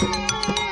Música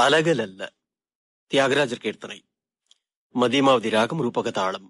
அலகல் அல்ல தியாகராஜர் கீர்த்தனை மதியமாவதி ராகம் ரூபகதாளம்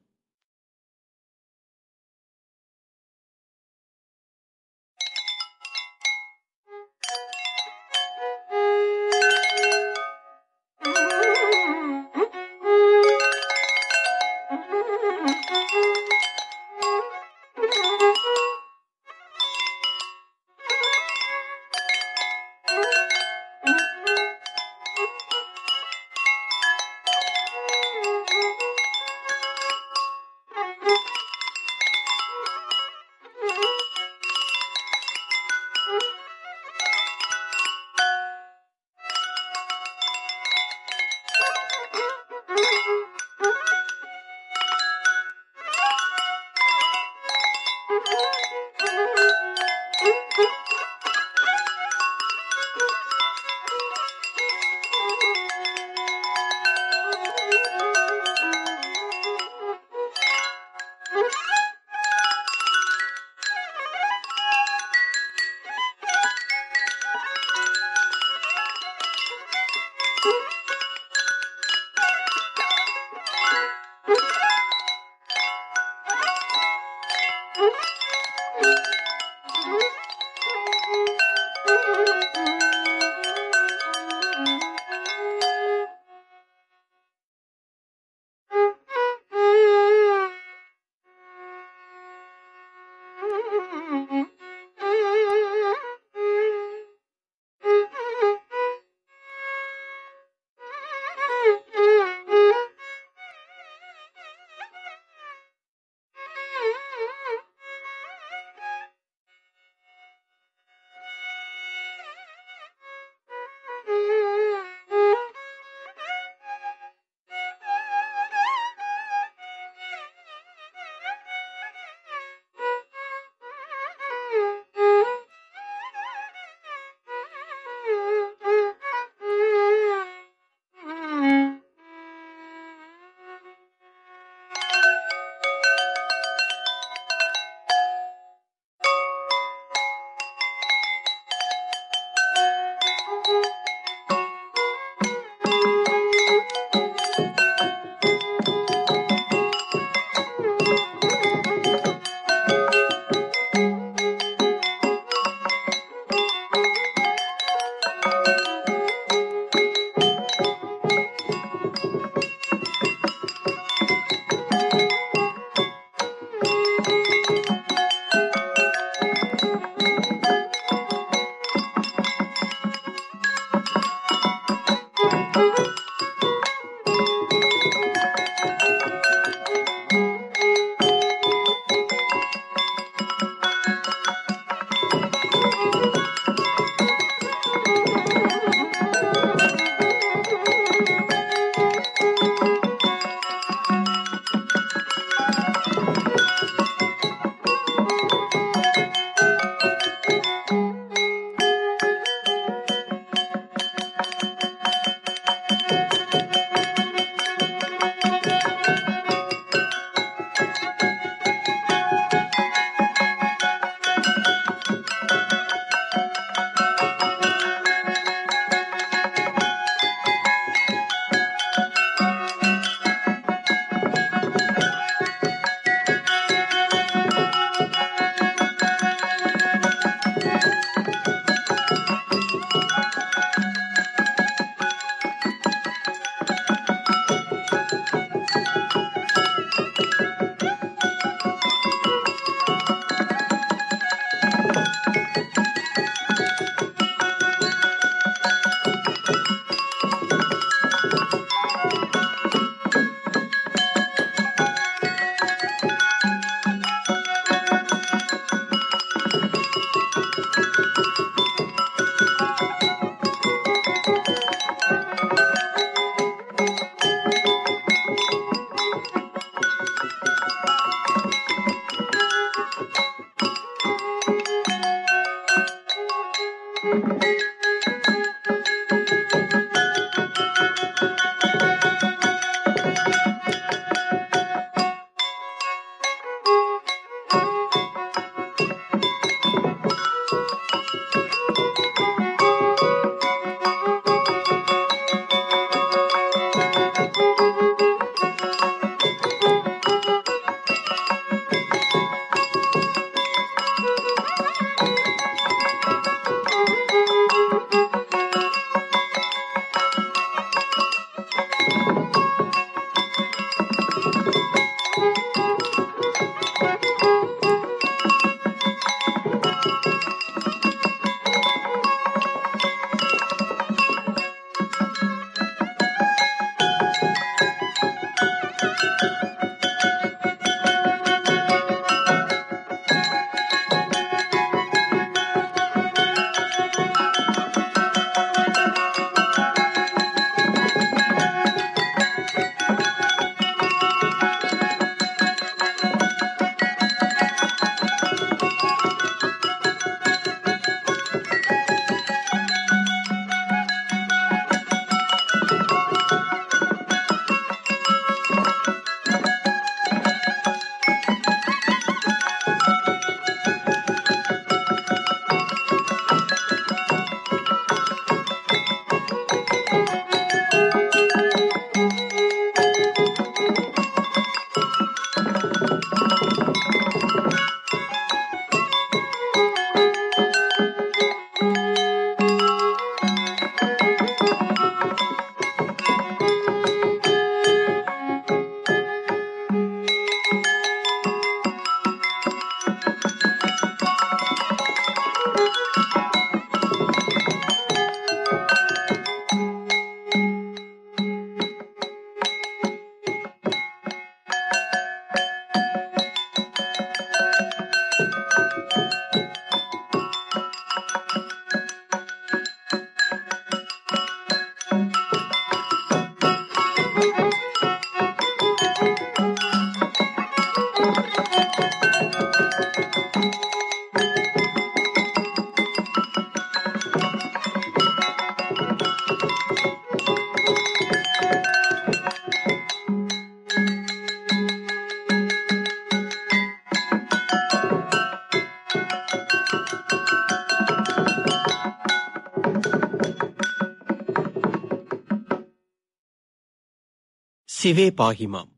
சிவே பாகிமாம்.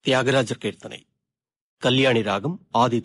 தியாகராஜர் கீர்த்தனை. கல்யாணி ராகம் ஆதி